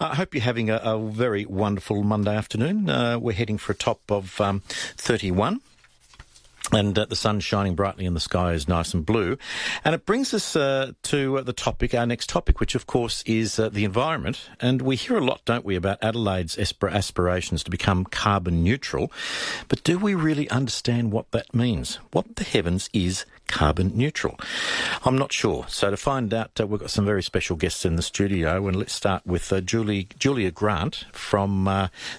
I hope you're having a, a very wonderful Monday afternoon. Uh, we're heading for a top of um, 31 and uh, the sun's shining brightly and the sky is nice and blue. And it brings us uh, to uh, the topic, our next topic, which of course is uh, the environment. And we hear a lot, don't we, about Adelaide's aspir- aspirations to become carbon neutral. But do we really understand what that means? What the heavens is carbon neutral? I'm not sure. So to find out, uh, we've got some very special guests in the studio. And let's start with uh, Julie, Julia Grant from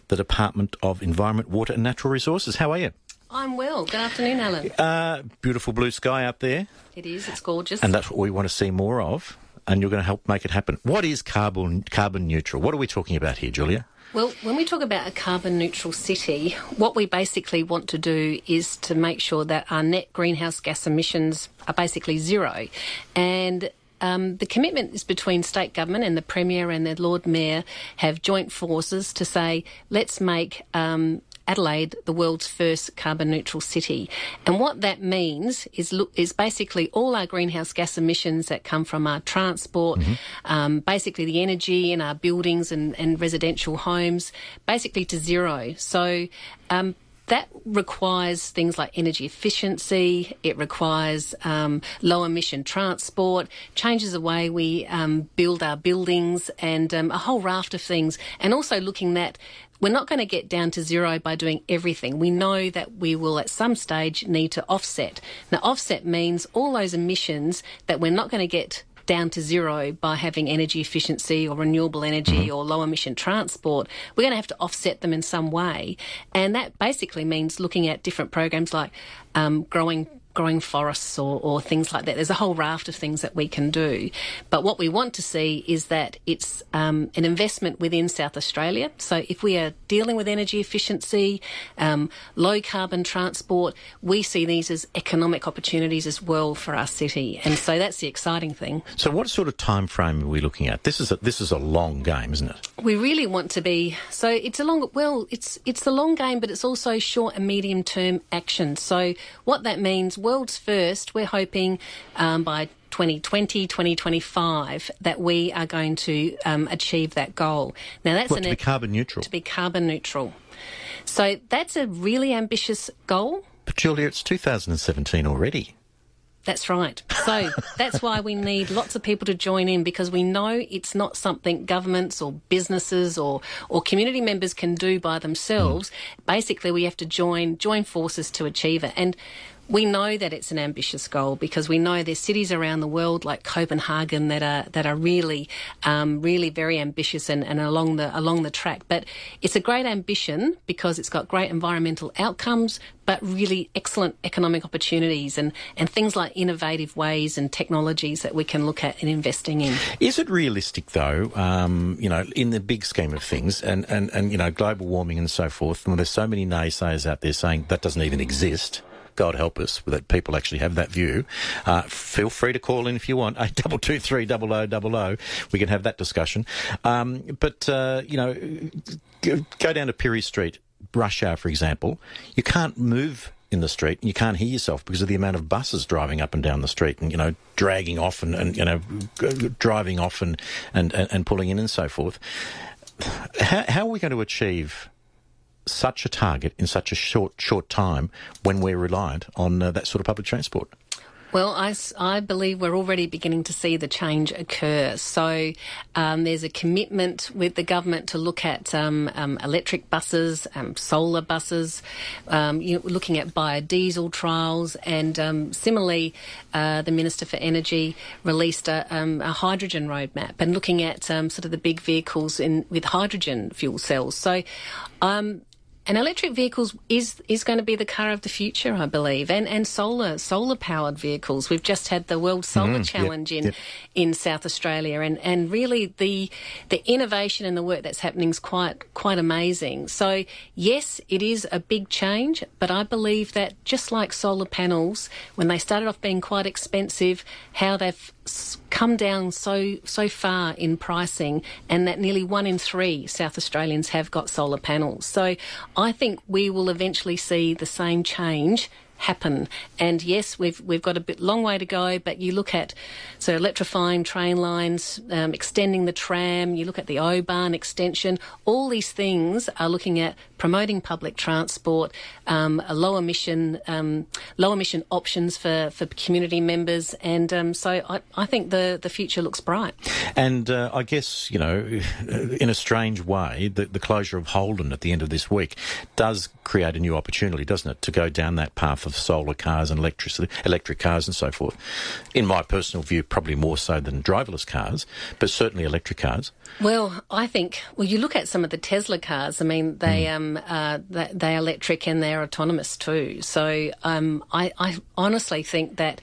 the Department of Environment, Water and Natural Resources. How are you? I'm well. Good afternoon, Alan. Uh, beautiful blue sky out there. It is. It's gorgeous. And that's what we want to see more of. And you're going to help make it happen. What is carbon carbon neutral? What are we talking about here, Julia? Well, when we talk about a carbon neutral city, what we basically want to do is to make sure that our net greenhouse gas emissions are basically zero. And um, the commitment is between state government and the Premier and the Lord Mayor have joint forces to say, let's make um, Adelaide the world's first carbon neutral city. And what that means is look, is basically all our greenhouse gas emissions that come from our transport, mm-hmm. um, basically the energy in our buildings and, and residential homes, basically to zero. So um, that requires things like energy efficiency. It requires um, low emission transport, changes the way we um, build our buildings, and um, a whole raft of things. And also looking at we're not going to get down to zero by doing everything. We know that we will at some stage need to offset. Now, offset means all those emissions that we're not going to get down to zero by having energy efficiency or renewable energy mm-hmm. or low emission transport. We're going to have to offset them in some way. And that basically means looking at different programs like um, growing growing forests or, or, things like that. There's a whole raft of things that we can do. But what we want to see is that it's um, an investment within South Australia. So if we are dealing with energy efficiency, um, low carbon transport, we see these as economic opportunities as well for our city. And so that's the exciting thing. So what sort of time frame are we looking at? This is a, this is a long game, isn't it? We really want to be. So it's a long. Well, it's it's a long game, but it's also short and medium term action. So what that means world's first, we're hoping um, by 2020, 2025 that we are going to um, achieve that goal. Now that's what, to be carbon neutral. To be carbon neutral. So that's a really ambitious goal. But Julia, it's 2017 already. That's right. So that's why we need lots of people to join in because we know it's not something governments or businesses or, or community members can do by themselves. Mm. Basically, we have to join join forces to achieve it. And we know that it's an ambitious goal because we know there's cities around the world like Copenhagen that are that are really, um, really very ambitious and, and along the along the track. But it's a great ambition because it's got great environmental outcomes, but really excellent economic opportunities and, and things like innovative ways and technologies that we can look at and investing in. Is it realistic though, um, you know, in the big scheme of things and, and, and, you know, global warming and so forth, when there's so many naysayers out there saying that doesn't even exist, God help us that people actually have that view. Uh, feel free to call in if you want. Eight double two three double o double o. We can have that discussion. Um, but uh, you know, go down to Pirie Street, rush hour, for example. You can't move in the street and you can't hear yourself because of the amount of buses driving up and down the street and you know dragging off and, and you know driving off and, and and pulling in and so forth how, how are we going to achieve such a target in such a short short time when we're reliant on uh, that sort of public transport? Well, I, I believe we're already beginning to see the change occur. So um, there's a commitment with the government to look at um, um, electric buses, um, solar buses, um, you know, looking at biodiesel trials, and um, similarly, uh, the Minister for Energy released a, a, hydrogen roadmap and looking at sort of the big vehicles in with hydrogen fuel cells. So and electric vehicles is is going to be the car of the future, I believe, and and solar solar powered vehicles. We've just had the World Solar mm, Challenge yep, in yep. in South Australia, and and really the the innovation and the work that's happening is quite quite amazing. So yes, it is a big change, but I believe that just like solar panels, when they started off being quite expensive, how they've come down so so far in pricing, and that nearly one in three South Australians have got solar panels. So I think we will eventually see the same change happen. And yes, we've we've got a bit long way to go, but you look at so electrifying train lines, um, extending the tram, you look at the O-Bahn extension. All these things are looking at promoting public transport, um, a low emission um, low emission options for, for community members, and um, so I, I think the the future looks bright. And uh, I guess you know, in a strange way, the, the closure of Holden at the end of this week does create a new opportunity, doesn't it, to go down that path of solar cars and electricity, electric cars and so forth. In my personal view, probably more so than driverless cars, but certainly electric cars. Well, I think well, you look at some of the Tesla cars. I mean, they mm. um uh, they, they're electric and they're autonomous too. So um, I, I honestly think that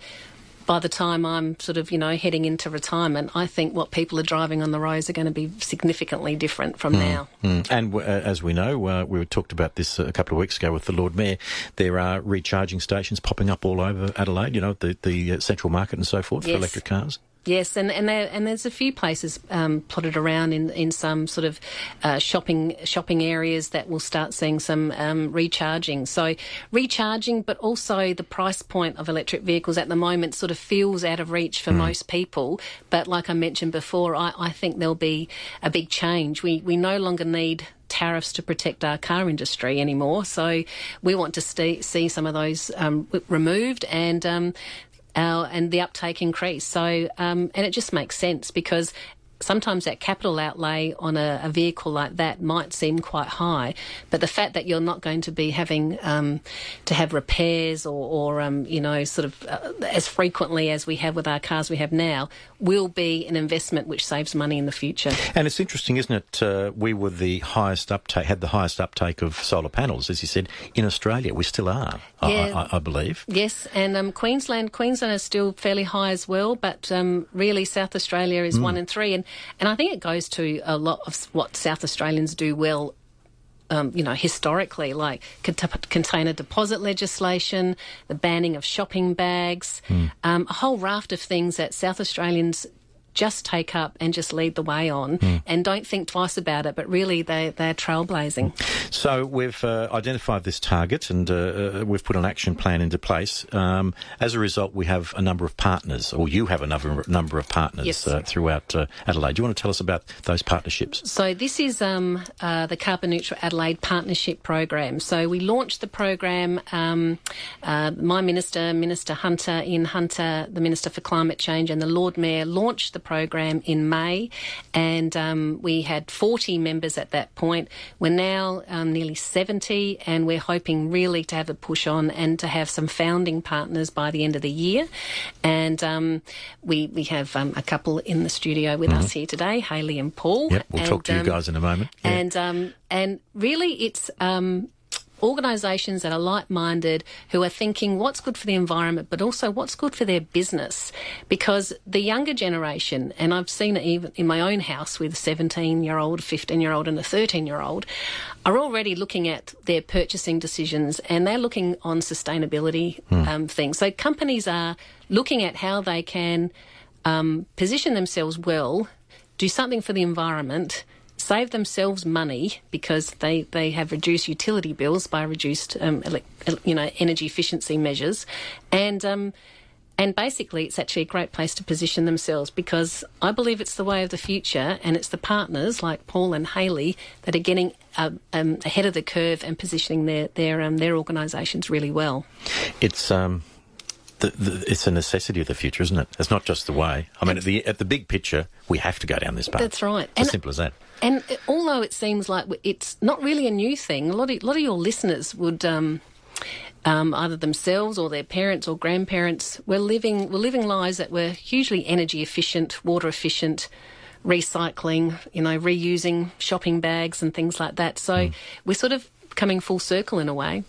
by the time I'm sort of, you know, heading into retirement, I think what people are driving on the roads are going to be significantly different from mm, now. Mm. And uh, as we know, uh, we talked about this a couple of weeks ago with the Lord Mayor, there are recharging stations popping up all over Adelaide, you know, the, the uh, central market and so forth yes. for electric cars. Yes, and and, there, and there's a few places um, plotted around in, in some sort of uh, shopping shopping areas that will start seeing some um, recharging. So recharging, but also the price point of electric vehicles at the moment sort of feels out of reach for mm. most people. But like I mentioned before, I, I think there'll be a big change. We we no longer need tariffs to protect our car industry anymore. So we want to see, see some of those um, removed, and um, our, and the uptake increased. So, um, and it just makes sense because sometimes that capital outlay on a, a, vehicle like that might seem quite high, but the fact that you're not going to be having um, to have repairs or, or um, you know, sort of uh, as frequently as we have with our cars we have now will be an investment which saves money in the future. And it's interesting, isn't it? Uh, we were the highest uptake, had the highest uptake of solar panels, as you said, in Australia. We still are, yeah. I, I, I, believe. Yes, and um, Queensland, Queensland is still fairly high as well, but um, really South Australia is mm. one in three. And and I think it goes to a lot of what South Australians do well um, you know, historically, like container deposit legislation, the banning of shopping bags, mm. um, a whole raft of things that South Australians just take up and just lead the way on mm. and don't think twice about it, but really they, they're trailblazing. So we've uh, identified this target and uh, uh, we've put an action plan into place. Um, as a result, we have a number of partners, or you have a number, number of partners yes. Uh, throughout uh, Adelaide. Do you want to tell us about those partnerships? So this is um, uh, the Carbon Neutral Adelaide Partnership Program. So we launched the program. Um, my minister, Minister Hunter, in Hunter, the Minister for Climate Change, and the Lord Mayor launched the program in May, and um, we had 40 members at that point. We're now um, nearly 70, and we're hoping really to have a push on and to have some founding partners by the end of the year. And um, we we have um, a couple in the studio with mm-hmm. us here today, Hayley and Paul. Yep, we'll and, talk to you um, guys in a moment. Yeah. And um, and really, it's organisations that are like minded who are thinking what's good for the environment, but also what's good for their business. Because the younger generation, and I've seen it even in my own house with a 17 year old, 15 year old, and a 13 year old, are already looking at their purchasing decisions and they're looking on sustainability hmm. um, things. So companies are looking at how they can um, position themselves well, do something for the environment save themselves money because they, they have reduced utility bills by reduced um, you know energy efficiency measures, and um, and basically it's actually a great place to position themselves because I believe it's the way of the future, and it's the partners like Paul and Hayley that are getting uh, um, ahead of the curve and positioning their their um, their organisations really well. It's um, the, the, it's a necessity of the future, isn't it? It's not just the way. I mean, at the at the big picture, we have to go down this path. That's right. It's and, as simple as that. And although it seems like it's not really a new thing, a lot of, a lot of your listeners would. Um, um, either themselves or their parents or grandparents were living were living lives that were hugely energy efficient, water efficient, recycling, you know, reusing shopping bags and things like that. So mm. we're sort of coming full circle in a way.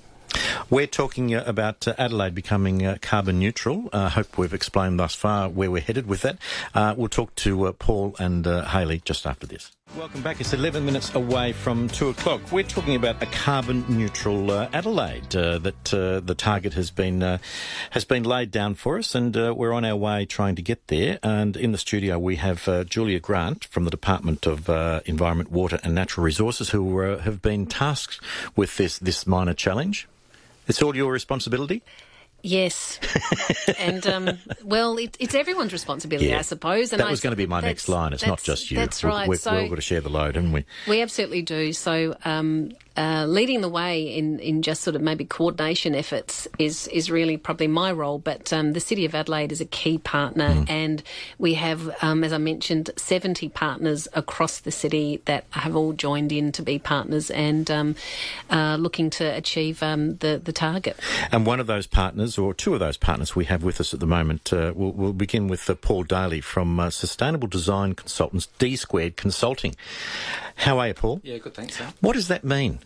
We're talking uh, about uh, Adelaide becoming uh, carbon neutral. I uh, hope we've explained thus far where we're headed with that. Uh, we'll talk to uh, Paul and Hayley just after this. Welcome back. It's 11 minutes away from 2 o'clock. We're talking about a carbon neutral uh, Adelaide uh, that uh, the target has been has been laid down for us, and we're on our way trying to get there. And in the studio, we have Julia Grant from the Department of Environment, Water and Natural Resources, who have been tasked with this this minor challenge. It's all your responsibility? Yes, and um, well, it, it's everyone's responsibility, Yeah. I suppose. And that I- was going to be my next line. It's not just you. That's right. We've, so we've all got to share the load, haven't we? we absolutely do. So, um, uh, leading the way in, in just sort of maybe coordination efforts is is really probably my role. But um, the City of Adelaide is a key partner, Mm. and we have, um, as I mentioned, seventy partners across the city that have all joined in to be partners and um, uh, looking to achieve um, the the target. And one of those partners, or two of those partners we have with us at the moment, uh, we'll, we'll begin with uh, Paul Davy from uh, Sustainable Design Consultants, D Squared Consulting. How are you, Paul? Yeah, good. Thanks, Sam. What does that mean?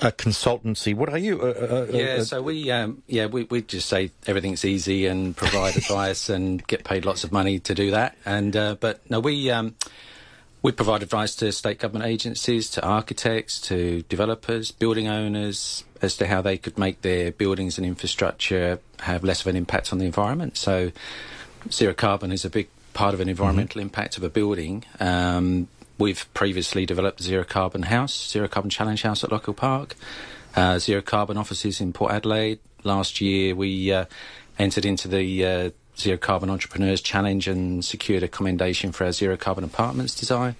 A consultancy. What are you? Uh, uh, uh, Yeah, uh, so we um, yeah we we just say everything's easy and provide advice and get paid lots of money to do that. And uh, but no, we um, we provide advice to state government agencies, to architects, to developers, building owners as to how they could make their buildings and infrastructure have less of an impact on the environment. So zero carbon is a big part of an environmental impact of a building. Um, we've previously developed Zero Carbon House, Zero Carbon Challenge House at Lochiel Park, uh, Zero Carbon offices in Port Adelaide. Last year, we uh, entered into the uh, Zero Carbon Entrepreneurs Challenge and secured a commendation for our Zero Carbon Apartments design.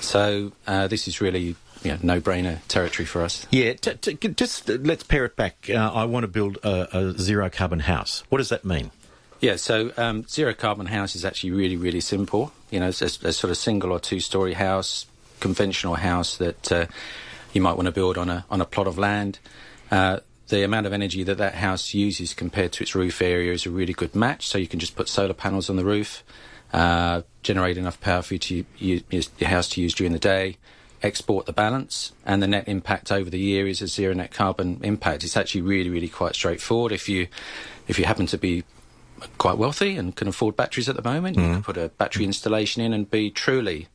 So uh, this is really know, no-brainer territory for us. yeah, just let's pare it back. Uh, I want to build a, a zero carbon house. What does that mean? Yeah, so um, zero carbon house is actually really, really simple. You know, it's a, a sort of single or two story house, conventional house that uh, you might want to build on a on a plot of land. Uh, the amount of energy that that house uses compared to its roof area is a really good match. So you can just put solar panels on the roof, uh, generate enough power for you to use, your house to use during the day, export the balance, and the net impact over the year is a zero net carbon impact. It's actually really, really quite straightforward. If you if you happen to be quite wealthy and can afford batteries at the moment, you can put a battery installation in and be truly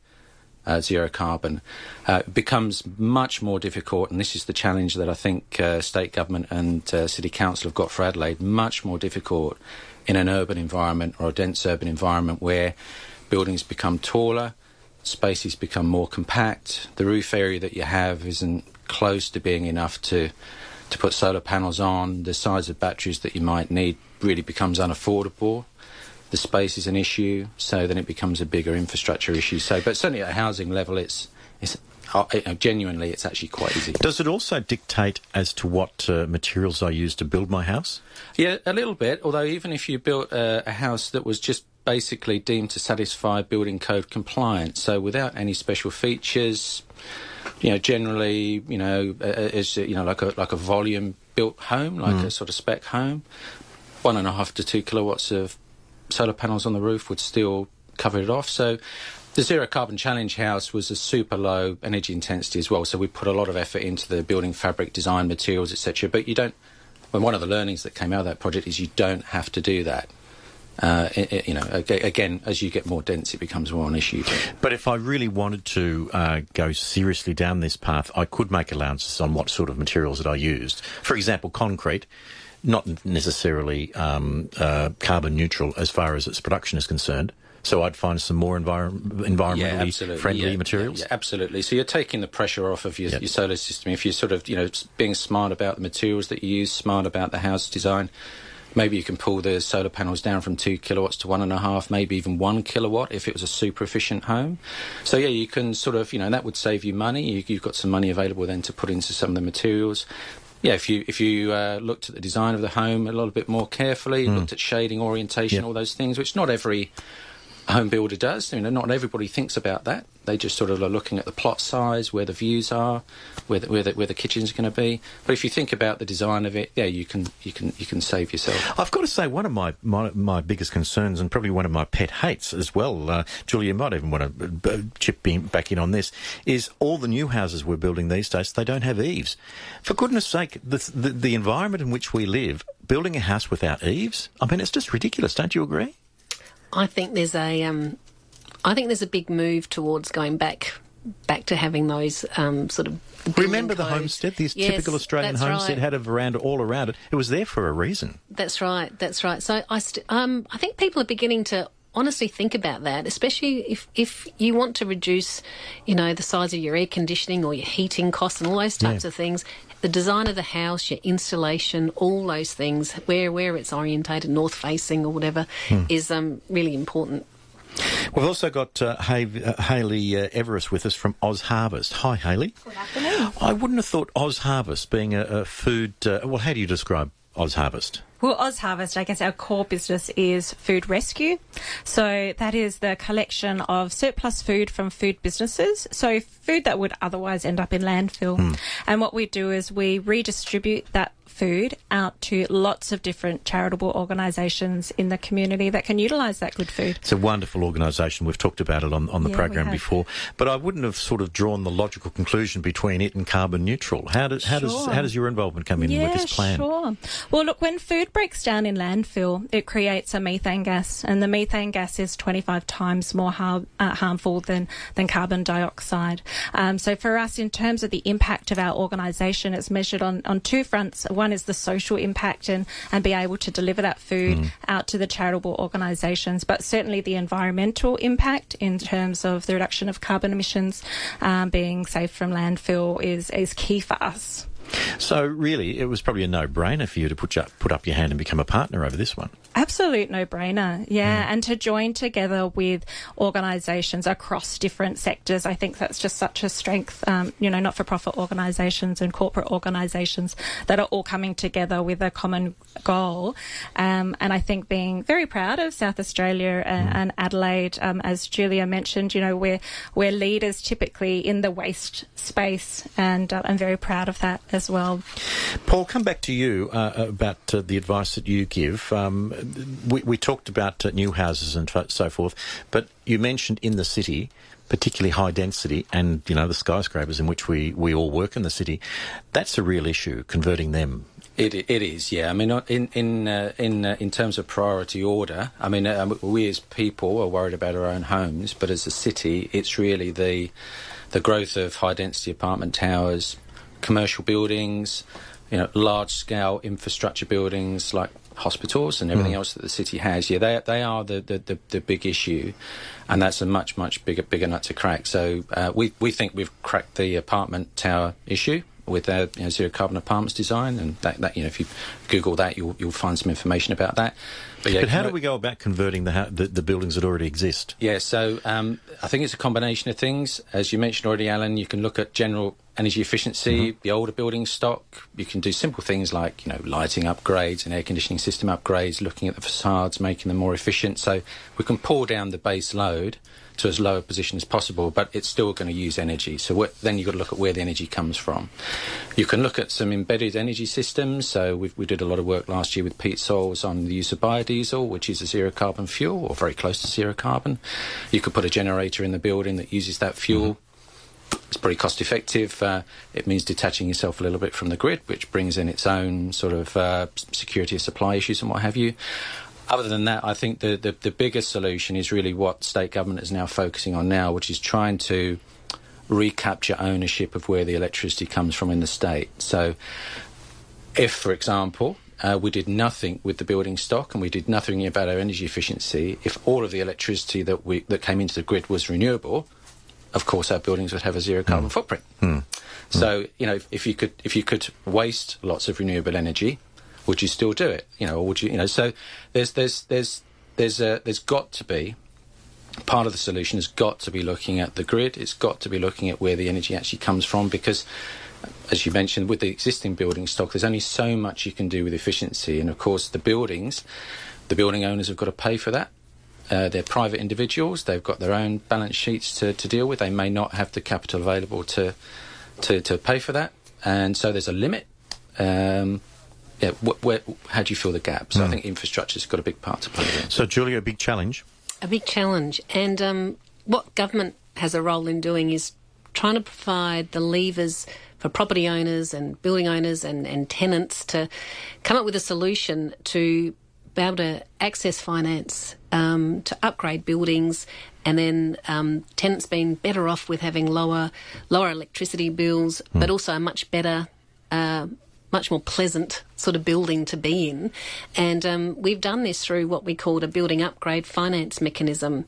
uh, zero carbon. Uh, it becomes much more difficult, and this is the challenge that I think uh, state government and uh, city council have got for Adelaide. Much more difficult in an urban environment or a dense urban environment where buildings become taller, spaces become more compact, the roof area that you have isn't close to being enough to to put solar panels on, the size of batteries that you might need really becomes unaffordable. The space is an issue, so then it becomes a bigger infrastructure issue. So, but certainly at a housing level, it's it's uh, you know, genuinely it's actually quite easy. Does it also dictate as to what uh, materials I use to build my house? Yeah, a little bit. Although even if you built a, a house that was just basically deemed to satisfy building code compliance, so without any special features, you know, generally, you know, is you know like a like a volume built home, like mm. a sort of spec home, one and a half to two kilowatts of solar panels on the roof would still cover it off. So. The Zero Carbon Challenge house was a super low energy intensity as well, so we put a lot of effort into the building fabric design, materials, etc. But you don't well, one of the learnings that came out of that project is you don't have to do that. Uh, i i- you know, again, as you get more dense, it becomes more an issue. But if I really wanted to uh, go seriously down this path, I could make allowances on what sort of materials that I used. For example, concrete, not necessarily um, uh, carbon neutral as far as its production is concerned. So I'd find some more envir- environmentally friendly yeah, materials. Yeah, absolutely. So you're taking the pressure off of your, your solar system. If you're sort of, you know, being smart about the materials that you use, smart about the house design, maybe you can pull the solar panels down from two kilowatts to one and a half, maybe even one kilowatt if it was a super efficient home. So yeah, you can sort of, you know, that would save you money. You, you've got some money available then to put into some of the materials. Yeah, if you if you uh, looked at the design of the home a little bit more carefully, looked at shading, orientation, Yep. all those things, which not every home builder does. You know, not everybody thinks about that. They just sort of are looking at the plot size, where the views are, where the, where the, where the kitchen's going to be. But if you think about the design of it, yeah, you can you can you can save yourself. I've got to say, one of my, my, my biggest concerns, and probably one of my pet hates as well, uh, Julia, you might even want to uh, chip back in on this, is all the new houses we're building these days, they don't have eaves. For goodness sake, the, the, the environment in which we live, building a house without eaves, I mean, it's just ridiculous, don't you agree? I think there's a, um, I think there's a big move towards going back, back to having those um, sort of. Remember the codes. homestead, this Yes, typical Australian homestead right. had a veranda all around it. It was there for a reason. That's right. That's right. So I, st- um, I think people are beginning to honestly think about that, especially if, if you want to reduce, you know, the size of your air conditioning or your heating costs and all those types Yeah. of things. The design of the house, your installation, all those things, where where it's orientated, north facing or whatever, Hmm. is um, really important. We've also got uh, Hay- uh, Hayley uh, Everuss with us from Oz Harvest. Hi, Hayley. Good afternoon. I wouldn't have thought Oz Harvest being a, a food. Uh, well, how do you describe Oz Harvest? Well, Oz Harvest, I guess our core business is food rescue. So that is the collection of surplus food from food businesses. So food that would otherwise end up in landfill. Hmm. And what we do is we redistribute that food out to lots of different charitable organisations in the community that can utilise that good food. It's a wonderful organisation. We've talked about it on, on the Yeah, program before, but I wouldn't have sort of drawn the logical conclusion between it and carbon neutral. How does how does how does your involvement come in yeah, with this plan? Sure. Well, look, when food breaks down in landfill, it creates a methane gas, and the methane gas is 25 times more har- uh, harmful than, than carbon dioxide. Um, so for us, in terms of the impact of our organisation, it's measured on, on two fronts. One is the social impact and, and be able to deliver that food out to the charitable organisations, but certainly the environmental impact in terms of the reduction of carbon emissions um, being safe from landfill is, is key for us. So really, it was probably a no-brainer for you to put up, put up your hand and become a partner over this one. Absolute no brainer. Yeah. And to join together with organisations across different sectors, I think that's just such a strength, um, you know, not for profit organisations and corporate organisations that are all coming together with a common goal. Um, and I think being very proud of South Australia and, and Adelaide, um, as Julia mentioned, you know, we're, we're leaders typically in the waste space and uh, I'm very proud of that as well. Paul, come back to you uh, about uh, the advice that you give. Um, we, we talked about uh, new houses and so forth, but you mentioned in the city, particularly high density, and you know the skyscrapers in which we, we all work in the city. That's a real issue, converting them. It it is, yeah. I mean, in in uh, in uh, in terms of priority order, I mean, uh, we as people are worried about our own homes, but as a city, it's really the the growth of high density apartment towers, commercial buildings, you know, large scale infrastructure buildings like hospitals and everything else that the city has. Yeah, they they are the, the, the, the big issue, and that's a much much bigger bigger nut to crack. So uh, we we think we've cracked the apartment tower issue with our you know, zero carbon apartments design, and that, that you know if you Google that, you'll you'll find some information about that. yeah, But how do we go about converting the, the, the buildings that already exist? yeah, so um, I think it's a combination of things. As you mentioned already, Alan, you can look at general energy efficiency, the older building stock. You can do simple things like, you know, lighting upgrades and air conditioning system upgrades, looking at the facades, making them more efficient. So we can pull down the base load to as low a position as possible, but it's still going to use energy. So then you've got to look at where the energy comes from. You can look at some embedded energy systems. So we've, we did a lot of work last year with Pete Souls on the use of biodiesel, which is a zero carbon fuel or very close to zero carbon. You could put a generator in the building that uses that fuel. It's pretty cost effective. Uh, it means detaching yourself a little bit from the grid, which brings in its own sort of uh, security of supply issues and what have you. Other than that, I think the, the, the biggest solution is really what state government is now focusing on now, which is trying to recapture ownership of where the electricity comes from in the state. So, if, for example, uh, we did nothing with the building stock and we did nothing about our energy efficiency, if all of the electricity that we that came into the grid was renewable, of course our buildings would have a zero carbon footprint. So you know, if, if you could if you could waste lots of renewable energy, would you still do it? You know, or would you you know? So there's there's there's there's a, there's got to be part of the solution has got to be looking at the grid. It's got to be looking at where the energy actually comes from because, as you mentioned, with the existing building stock, there's only so much you can do with efficiency. And of course, the buildings, the building owners have got to pay for that. Uh, they're private individuals. They've got their own balance sheets to, to deal with. They may not have the capital available to, to, to pay for that. And so there's a limit. Um, yeah, wh- where, how do you fill the gap? So I think infrastructure's got a big part to play there. So, Julia, a big challenge. a big challenge. And um, what government has a role in doing is trying to provide the levers for property owners and building owners and, and tenants to come up with a solution to be able to access finance um, to upgrade buildings and then um, tenants being better off with having lower lower electricity bills but also a much better uh, much more pleasant sort of building to be in. And um, we've done this through what we called a building upgrade finance mechanism,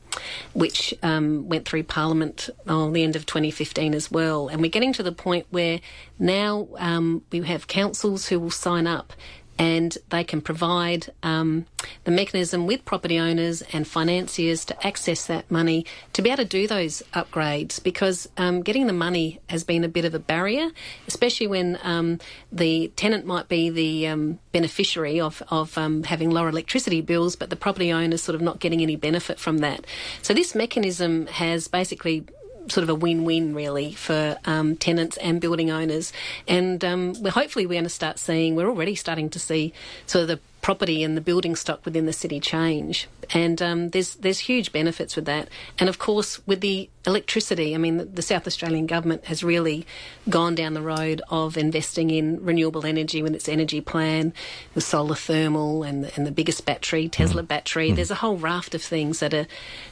which um, went through Parliament on the end of 2015 as well. And we're getting to the point where now um, we have councils who will sign up and they can provide um, the mechanism with property owners and financiers to access that money to be able to do those upgrades because um, getting the money has been a bit of a barrier, especially when um, the tenant might be the um, beneficiary of, of um, having lower electricity bills, but the property owner is sort of not getting any benefit from that. So this mechanism has basically sort of a win-win really for um, tenants and building owners. And um, we're hopefully we're going to start seeing. We're already starting to see sort of the property and the building stock within the city change. And um, there's there's huge benefits with that. And of course, with the electricity, I mean, the, the, South Australian government has really gone down the road of investing in renewable energy with its energy plan, the solar thermal and, and the biggest battery, Tesla mm. battery. Mm. There's a whole raft of things that are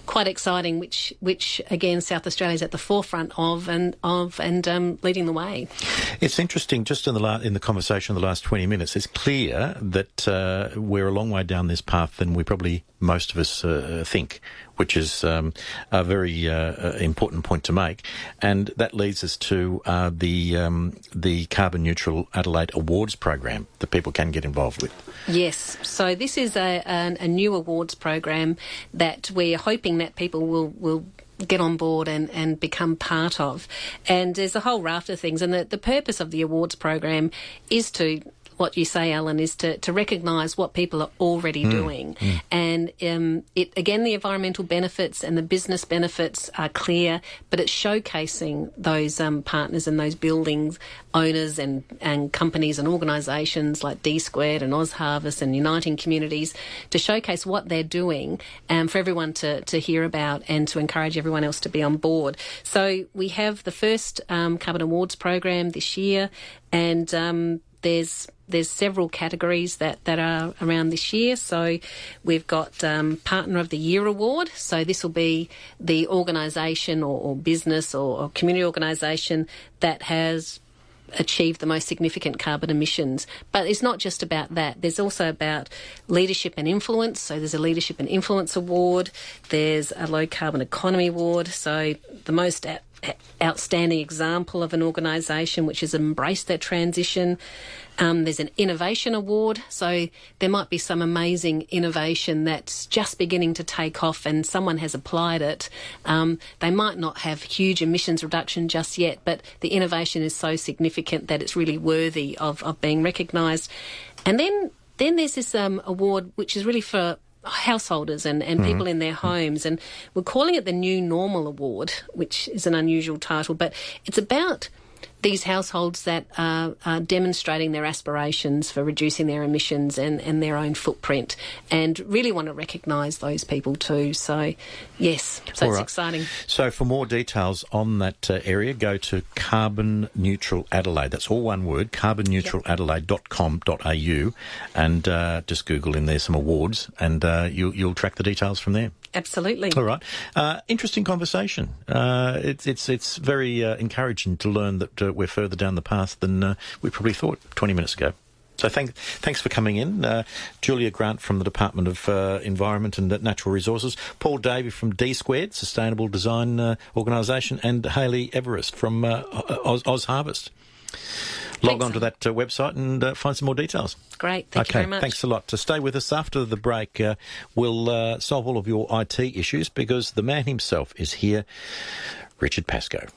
quite exciting, which which again South Australia is at the forefront of and of and um, leading the way. It's interesting. Just in the la- in the conversation of the last twenty minutes, it's clear that. Uh, uh, we're a long way down this path than we probably most of us uh, think, which is um, a very uh, uh, important point to make. And that leads us to uh, the um, the carbon neutral Adelaide Awards program that people can get involved with. Yes, so this is a, a, a new awards program that we're hoping that people will will get on board and, and become part of. And there's a whole raft of things. And the, the purpose of the awards program is to what you say, Alan, is to, to recognise what people are already mm. doing. Mm. And um, it again, the environmental benefits and the business benefits are clear, but it's showcasing those um, partners and those buildings owners and, and companies and organisations like D Squared and Oz Harvest and Uniting Communities to showcase what they're doing um, for everyone to, to hear about and to encourage everyone else to be on board. So we have the first um, Carbon Awards program this year, and um, there's there's several categories that, that are around this year. So we've got um, Partner of the Year award. So this will be the organisation or, or, business or, or community organisation that has achieved the most significant carbon emissions. But it's not just about that. There's also about leadership and influence. So there's a leadership and influence award. There's a low carbon economy award. So the most outstanding example of an organisation which has embraced that transition. Um, there's an innovation award, so there might be some amazing innovation that's just beginning to take off, and someone has applied it. Um, they might not have huge emissions reduction just yet, but the innovation is so significant that it's really worthy of, of being recognised. And then then there's this um, award which is really for householders and, and mm-hmm. people in their homes. And we're calling it the New Normal Award, which is an unusual title, but it's about these households that are, are, demonstrating their aspirations for reducing their emissions and, and their own footprint and really want to recognise those people too. So, yes, so All it's right. exciting. So, for more details on that uh, area, go to Carbon Neutral Adelaide. That's all one word, carbonneutraladelaide.com.au, and uh, just Google in there some awards and uh, you, you'll track the details from there. Absolutely. All right. Uh, interesting conversation. Uh, it's it's it's very uh, encouraging to learn that uh, we're further down the path than uh, we probably thought 20 minutes ago. So thank, thanks for coming in. Uh, Julia Grant from the Department of Environment and Natural Resources, Paul Davy from D Squared, Sustainable Design Organisation, and Hayley Everuss from Oz, Oz Harvest log on to that uh, website and uh, find some more details. Great. Thank okay, you very much. Thanks a lot. To stay with us after the break, uh, we'll uh, solve all of your IT issues because the man himself is here, Richard Pascoe.